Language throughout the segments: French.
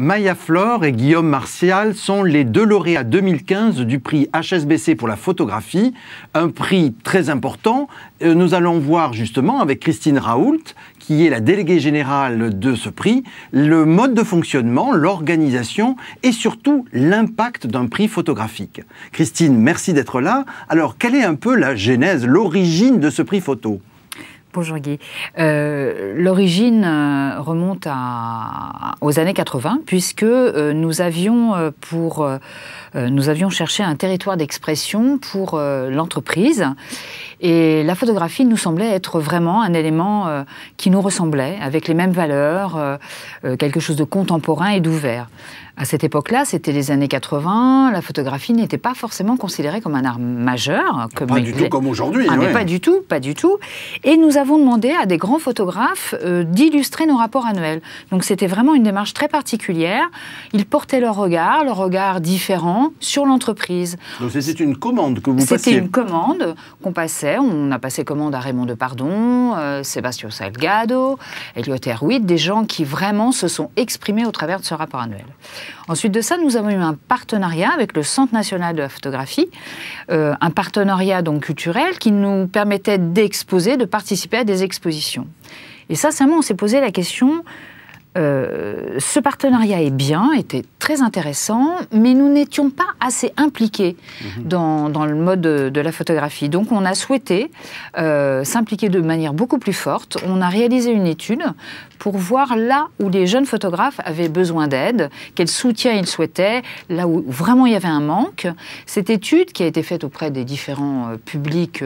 Maya Flore et Guillaume Martial sont les deux lauréats 2015 du prix HSBC pour la photographie, un prix très important. Euh, nous allons voir justement avec Christine Raoult, qui est la déléguée générale de ce prix, le mode de fonctionnement, l'organisation et surtout l'impact d'un prix photographique. Christine, merci d'être là. Alors, quelle est un peu la genèse, l'origine de ce prix photo? Bonjour Guy. Euh, l'origine euh, remonte aux années 80 puisque euh, nous avions nous avions cherché un territoire d'expression pour l'entreprise et la photographie nous semblait être vraiment un élément qui nous ressemblait avec les mêmes valeurs, quelque chose de contemporain et d'ouvert. À cette époque-là, c'était les années 80, la photographie n'était pas forcément considérée comme un art majeur. Comme pas du tout comme aujourd'hui. Ah, pas du tout, pas du tout. Et nous avons demandé à des grands photographes euh, d'illustrer nos rapports annuels. Donc c'était vraiment une démarche très particulière. Ils portaient leur regard, leur regard différent sur l'entreprise. Donc c'était une commande que vous passiez C'était une commande qu'on passait. On a passé commande à Raymond Depardon, euh, Sébastien Salgado, Elliot Erwitt, des gens qui vraiment se sont exprimés au travers de ce rapport annuel. Ensuite de ça, nous avons eu un partenariat avec le Centre national de la photographie, euh, un partenariat donc culturel qui nous permettait d'exposer, de participer à des expositions. Et ça, sincèrement, on s'est posé la question euh, ce partenariat est bien, était très intéressant, mais nous n'étions pas assez impliqués mhm. dans, le mode de, la photographie. Donc on a souhaité euh, s'impliquer de manière beaucoup plus forte. On a réalisé une étude pour voir là où les jeunes photographes avaient besoin d'aide, quel soutien ils souhaitaient, là où vraiment il y avait un manque. Cette étude, qui a été faite auprès des différents euh, publics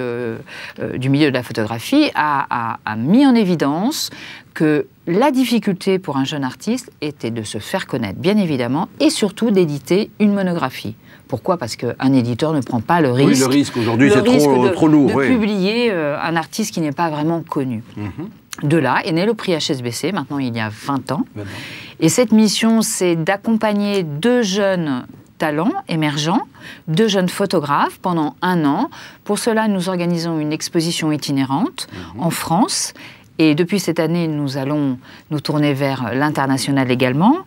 du milieu de la photographie, a mis en évidence que la difficulté pour un jeune artiste était de se faire connaître, bien évidemment, et surtout d'éditer une monographie. Pourquoi? Parce qu'un éditeur ne prend pas le risque. Oui, le risque aujourd'hui, c'est trop, trop, lourd. De publier euh, un artiste qui n'est pas vraiment connu. Mhm. De là est né le prix HSBC, maintenant il y a 20 ans. Et cette mission, c'est d'accompagner deux jeunes talents émergents, deux jeunes photographes pendant un an. Pour cela, nous organisons une exposition itinérante mhm. en France et depuis cette année, nous allons nous tourner vers l'international également.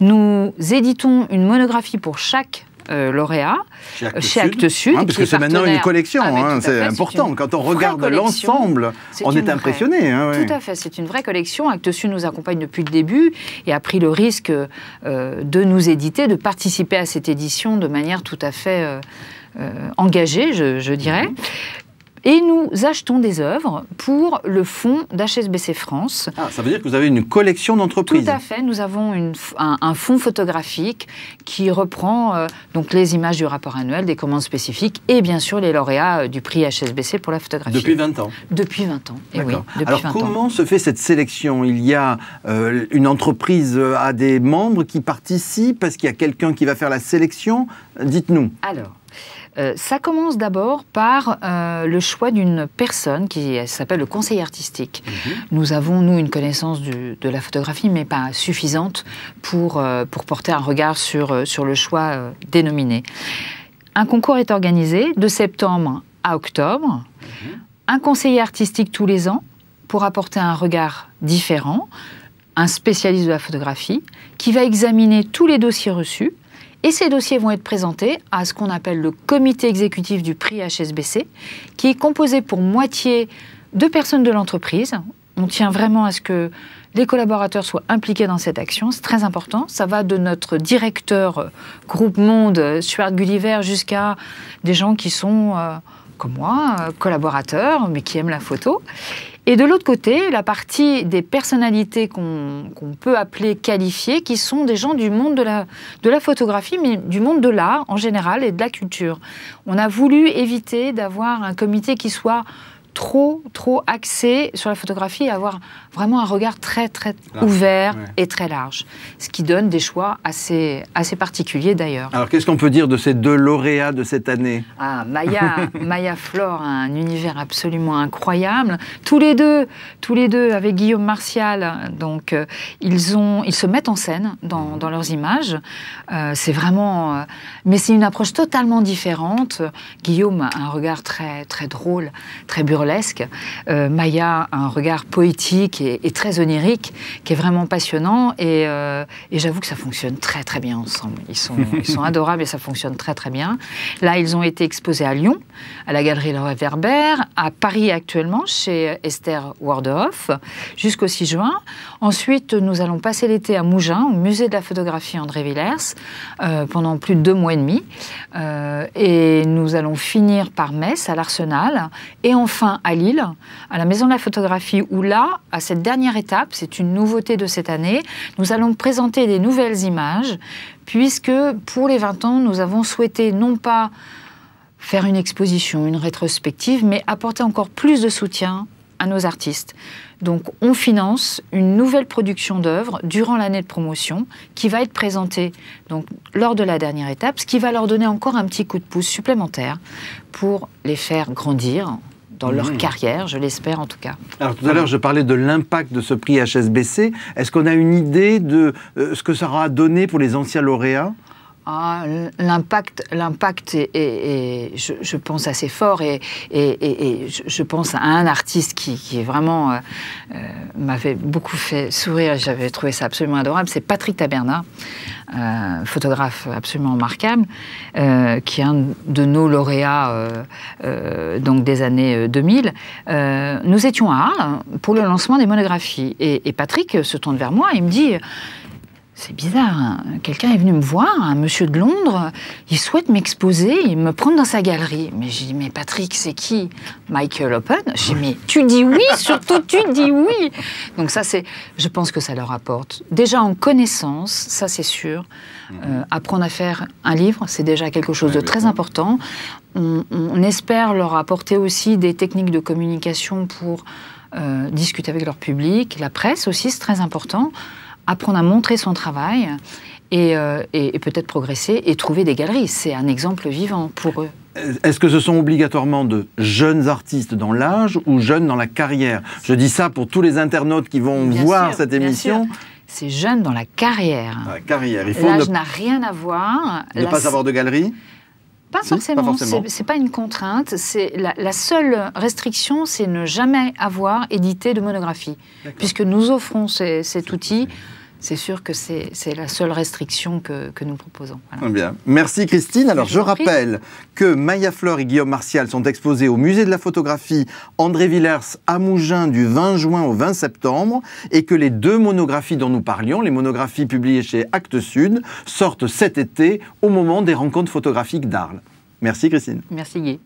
Nous éditons une monographie pour chaque euh, lauréat chez Actes Sud. parce que c'est maintenant une collection, hein, c'est important. Quand on regarde l'ensemble, on est impressionné. Hein, Tout à fait, c'est une vraie collection. Actes Sud nous accompagne depuis le début et a pris le risque euh, de nous éditer, de participer à cette édition de manière tout à fait euh, engagée, je, dirais. Mhm. Et nous achetons des œuvres pour le fonds d'HSBC France. Ah, ça veut dire que vous avez une collection d'entreprises Tout à fait. Nous avons un, fonds photographique qui reprend euh, donc les images du rapport annuel, des commandes spécifiques et bien sûr les lauréats euh, du prix HSBC pour la photographie. Depuis 20 ans Depuis 20 ans, et oui. Alors comment se fait cette sélection? Il y a euh, une entreprise à des membres qui participent? Est-ce qu'il y a quelqu'un qui va faire la sélection? Dites-nous. Alors, euh, ça commence d'abord par euh, le choix d'une personne qui s'appelle le conseiller artistique. Mhm. Nous avons, nous, une connaissance de la photographie, mais pas suffisante pour, euh, pour porter un regard sur, sur le choix dénominé. Un concours est organisé de septembre à octobre. Mhm. Un conseiller artistique tous les ans pour apporter un regard différent, un spécialiste de la photographie, qui va examiner tous les dossiers reçus et ces dossiers vont être présentés à ce qu'on appelle le comité exécutif du prix HSBC, qui est composé pour moitié de personnes de l'entreprise. On tient vraiment à ce que les collaborateurs soient impliqués dans cette action, c'est très important. Ça va de notre directeur euh, groupe Monde, euh, Stuart Gulliver, jusqu'à des gens qui sont, euh, comme moi, collaborateurs, mais qui aiment la photo. Et de l'autre côté, la partie des personnalités qu'on peut appeler qualifiées, qui sont des gens du monde de la, de la photographie, mais du monde de l'art en général et de la culture. On a voulu éviter d'avoir un comité qui soit trop, trop axé sur la photographie et avoir vraiment un regard très, très ouvert et très large. Ce qui donne des choix assez, assez particuliers d'ailleurs. Alors, qu'est-ce qu'on peut dire de ces deux lauréats de cette année? Ah, Maya, Maya Flore a un univers absolument incroyable. Tous les deux, tous les deux avec Guillaume Martial, donc, euh, ils, ont, ils se mettent en scène dans, dans leurs images. Euh, c'est vraiment. Euh, mais c'est une approche totalement différente. Guillaume a un regard très, très drôle, très burlesque burlesque. Euh, Maya a un regard poétique et, très onirique qui est vraiment passionnant et, euh, et j'avoue que ça fonctionne très très bien ensemble. Ils sont, ils sont adorables et ça fonctionne très très bien. Là, ils ont été exposés à Lyon, à la Galerie Le Verbère, à Paris actuellement chez Esther Wardehoff jusqu'au 6 juin. Ensuite, nous allons passer l'été à Mougins, au musée de la photographie André Villers, euh, pendant plus de deux mois et demi. Et nous allons finir par Metz, à l'Arsenal, et enfin à Lille, à la Maison de la photographie, où là, à cette dernière étape, c'est une nouveauté de cette année, nous allons présenter des nouvelles images, puisque pour les 20 ans, nous avons souhaité non pas faire une exposition, une rétrospective, mais apporter encore plus de soutien à nos artistes. Donc on finance une nouvelle production d'œuvres durant l'année de promotion qui va être présentée donc, lors de la dernière étape, ce qui va leur donner encore un petit coup de pouce supplémentaire pour les faire grandir dans leur mmh. carrière, je l'espère en tout cas. Alors tout à l'heure, je parlais de l'impact de ce prix HSBC. Est-ce qu'on a une idée de euh, ce que ça aura donné pour les anciens lauréats? Ah, l'impact, l'impact je, pense, assez fort et, et, je, pense à un artiste qui, est vraiment euh, euh, m'avait beaucoup fait sourire. J'avais trouvé ça absolument adorable. C'est Patrick Taberna, euh, photographe absolument remarquable, qui est un de nos lauréats donc des années 2000. nous étions à Arles pour le lancement des monographies et, Patrick se tourne vers moi et me dit c'est bizarre. Hein. Quelqu'un est venu me voir, un monsieur de Londres, il souhaite m'exposer, il me prendre dans sa galerie. Mais j'ai dit, mais Patrick, c'est qui? Michael Open? J'ai dit, mais tu dis oui, surtout tu dis oui. Donc ça, c'est, je pense que ça leur apporte. Déjà en connaissance, ça c'est sûr. Euh, apprendre à faire un livre, c'est déjà quelque chose de très important. On, espère leur apporter aussi des techniques de communication pour euh, discuter avec leur public. La presse aussi, c'est très important apprendre à montrer son travail euh, et, peut-être progresser et trouver des galeries. C'est un exemple vivant pour eux. Est-ce que ce sont obligatoirement de jeunes artistes dans l'âge ou jeunes dans la carrière? Je dis ça pour tous les internautes qui vont voir cette émission. C'est jeunes dans la carrière. la carrière. L'âge n'a rien à voir. Ne pas avoir de galerie? Pas forcément, c'est pas une contrainte. C'est la, seule restriction, c'est ne jamais avoir édité de monographie, puisque nous offrons cet outil c'est sûr que c'est la seule restriction que, nous proposons. Bien. Merci Christine. Alors je, rappelle que Maya Fleur et Guillaume Martial sont exposés au musée de la photographie André Villers à Mougins du 20 juin au 20 septembre et que les deux monographies dont nous parlions, les monographies publiées chez Actes Sud, sortent cet été au moment des rencontres photographiques d'Arles. Merci Christine. Merci Guy.